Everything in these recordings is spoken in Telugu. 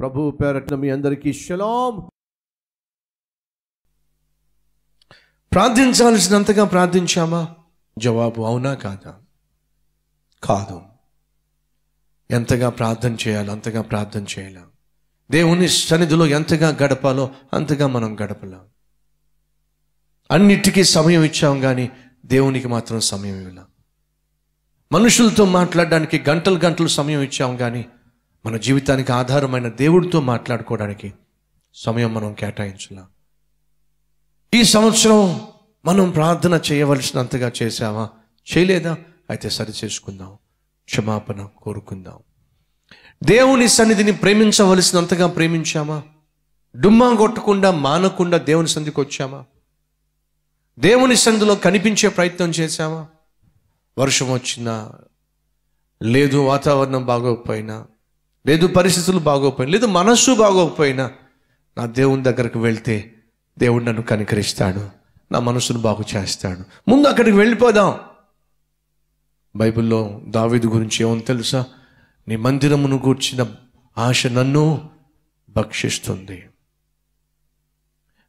ప్రభు పేరట్న మీ అందరికీ శలాం. ప్రార్థించాల్సినంతగా ప్రార్థించామా? జవాబు అవునా కాదా? కాదు. ఎంతగా ప్రార్థన చేయాలో అంతగా ప్రార్థన చేయాలి? దేవుని సన్నిధిలో ఎంతగా గడపాలో అంతగా మనం గడపలేం? అన్నిటికీ సమయం ఇచ్చాం కానీ దేవునికి మాత్రం సమయం ఇవ్వలేం? మనుషులతో మాట్లాడడానికి గంటలు గంటలు సమయం ఇచ్చాం కానీ మన జీవితానికి ఆధారమైన దేవుడితో మాట్లాడుకోవడానికి సమయం మనం కేటాయించలేం ఈ సంవత్సరం మనం ప్రార్థన చేయవలసినంతగా చేశామా? చేయలేదా? అయితే సరి చేసుకుందాం. క్షమాపణ కోరుకుందాం. దేవుని సన్నిధిని ప్రేమించవలసినంతగా ప్రేమించామా? డుమ్మా కొట్టకుండా మానకుండా దేవుని సన్నిధికి వచ్చామా? దేవుని సన్నిధిలో కనిపించే ప్రయత్నం చేశామా? వర్షం వచ్చినా లేదు వాతావరణం బాగోకపోయినా లేదు పరిస్థితులు బాగోకపోయినా లేదు మనస్సు బాగోకపోయినా నా దేవుని దగ్గరకు వెళ్తే దేవుడు నన్ను కనికరిస్తాడు నా మనసును బాగు చేస్తాడు. ముందు అక్కడికి వెళ్ళిపోదాం. బైబిల్లో దావీదు గురించి ఏమని తెలుసా? నీ మందిరమును గూర్చిన ఆశ నన్ను భక్షిస్తుంది.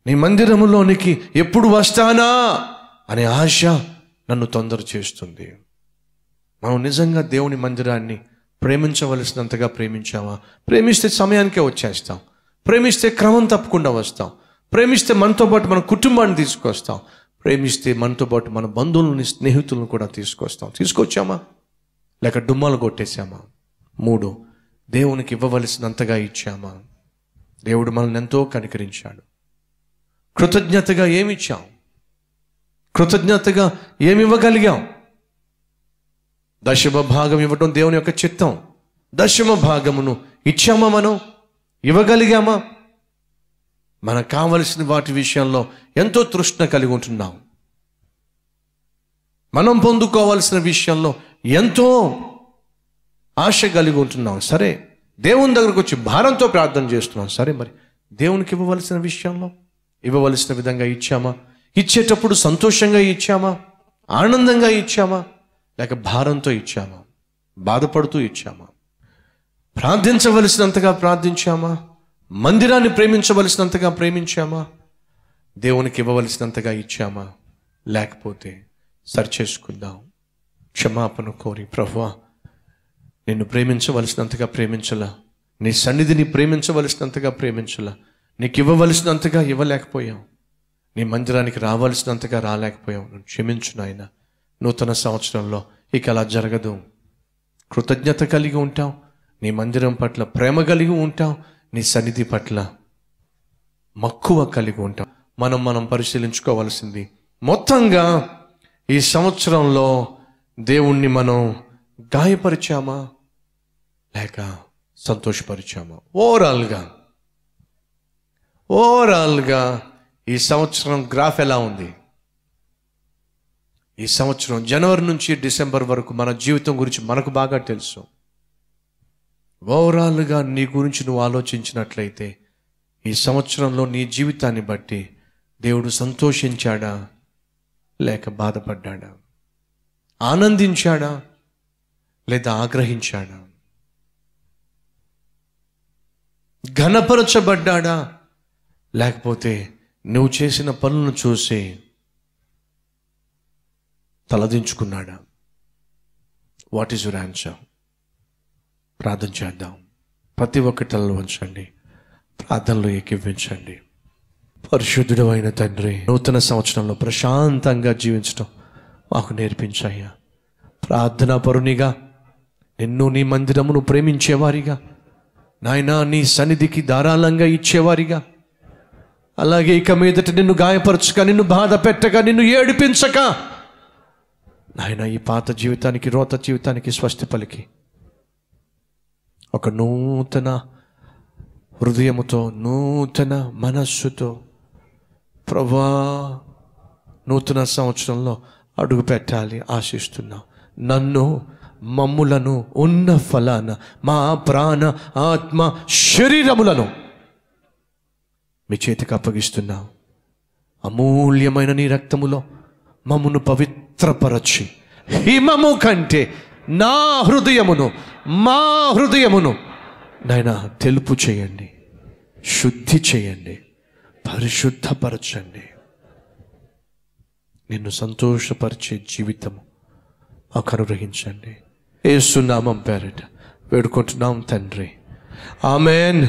నీ మందిరములోనికి ఎప్పుడు వస్తానా అనే ఆశ నన్ను తొందర చేస్తుంది మనం నిజంగా దేవుని మందిరాన్ని ప్రేమించవలసినంతగా ప్రేమించామా ప్రేమిస్తే సమయానికే వచ్చేస్తాం. ప్రేమిస్తే క్రమం తప్పకుండా వస్తాం. ప్రేమిస్తే మనతో పాటు మన కుటుంబాన్ని తీసుకొస్తాం. ప్రేమిస్తే మనతో పాటు మన బంధువులని స్నేహితులను కూడా తీసుకొస్తాం. తీసుకొచ్చామా? లేక డుమ్మాలు కొట్టేశామా? మూడు దేవునికి ఇవ్వవలసినంతగా ఇచ్చామా? దేవుడు మనల్ని ఎంతో కనికరించాడు. కృతజ్ఞతగా ఏమి ఇచ్చాం? కృతజ్ఞతగా ఏమి ఇవ్వగలిగాం? దశమ భాగం ఇవ్వడం దేవుని యొక్క చిత్తం. దశమ భాగమును ఇచ్చామా మనం? ఇవ్వగలిగామా? మనకు కావలసిన వాటి విషయంలో ఎంతో తృష్ణ కలిగి ఉంటున్నాం. మనం పొందుకోవాల్సిన విషయంలో ఎంతో ఆశ కలిగి ఉంటున్నాం. సరే దేవుని దగ్గరకు వచ్చి భారంతో ప్రార్థన చేస్తున్నాం. సరే మరి దేవునికి ఇవ్వవలసిన విషయంలో ఇవ్వవలసిన విధంగా ఇచ్చామా? ఇచ్చేటప్పుడు సంతోషంగా ఇచ్చామా? ఆనందంగా ఇచ్చామా? లేక భారంతో ఇచ్చామా? బాధపడుతూ ఇచ్చామా? ప్రార్థించవలసినంతగా ప్రార్థించామా? మందిరాన్ని ప్రేమించవలసినంతగా ప్రేమించామా? దేవునికి ఇవ్వవలసినంతగా ఇచ్చామా? లేకపోతే సరిచేసుకుందాం. క్షమాపణ కోరి ప్రభువా నిన్ను ప్రేమించవలసినంతగా ప్రేమించలా. నీ సన్నిధిని ప్రేమించవలసినంతగా ప్రేమించలా. నీకు ఇవ్వవలసినంతగా ఇవ్వలేకపోయాం. నీ మందిరానికి రావాల్సినంతగా రాలేకపోయాం. నువ్వు క్షమించు నాయన. నూతన సంవత్సరంలో ఇక అలా జరగదు. కృతజ్ఞత కలిగి ఉంటాం. నీ మందిరం పట్ల ప్రేమ కలిగి ఉంటాం. నీ సన్నిధి పట్ల మక్కువ కలిగి ఉంటాం. మనం మనం పరిశీలించుకోవాల్సింది మొత్తంగా ఈ సంవత్సరంలో దేవుణ్ణి మనం గాయపరిచామా? లేక సంతోషపరిచామా? ఓవరాల్గా ఓవరాల్గా ఈ సంవత్సరం గ్రాఫ్ ఎలా ఉంది? ఈ సంవత్సరం జనవరి నుంచి డిసెంబర్ వరకు మన జీవితం గురించి మనకు బాగా తెలుసు. ఓవరాల్గా నీ గురించి నువ్వు ఆలోచించినట్లయితే ఈ సంవత్సరంలో నీ జీవితాన్ని బట్టి దేవుడు సంతోషించాడా? లేక బాధపడ్డాడా? ఆనందించాడా? లేదా ఆగ్రహించాడా? ఘనపరచబడ్డాడా? లేకపోతే నువ్వు చేసిన పనులను చూసి తలదించుకున్నాడా? వాట్ ఈజ్ యువర్ ఆన్సర్ ప్రార్థన చేద్దాం. ప్రతి ఒక్కటిలో ఉంచండి. ప్రార్థనలో ఏకీవించండి పరిశుద్ధుడు అయిన తండ్రి నూతన సంవత్సరంలో ప్రశాంతంగా జీవించడం మాకు నేర్పించాయ్యా. ప్రార్థనా పరునిగా నిన్ను నీ మందిరమును ప్రేమించేవారిగా నాయనా నీ సన్నిధికి ధారాళంగా ఇచ్చేవారిగా. అలాగే ఇక మీదట నిన్ను గాయపరచక నిన్ను బాధ పెట్టక నిన్ను ఏడిపించక నాయన ఈ పాత జీవితానికి రోత జీవితానికి స్వస్తి పలికి. ఒక నూతన హృదయముతో నూతన మనస్సుతో ప్రభా నూతన సంవత్సరంలో అడుగు పెట్టాలి ఆశిస్తున్నాం. నన్ను మమ్ములను ఉన్న ఫలాన మా ప్రాణ ఆత్మ శరీరములను మీ చేతికి అప్పగిస్తున్నాం. అమూల్యమైన నీ రక్తములో మమ్మను పవిత్రపరచి. హిమము కంటే నా హృదయమును మా హృదయమును నాయన తెలుపు చేయండి శుద్ధి చేయండి పరిశుద్ధపరచండి. నిన్ను సంతోషపరిచే జీవితము మాకు అనుగ్రహించండి ఏసునామం పేరట వేడుకుంటున్నాం తండ్రి. ఆమెన్.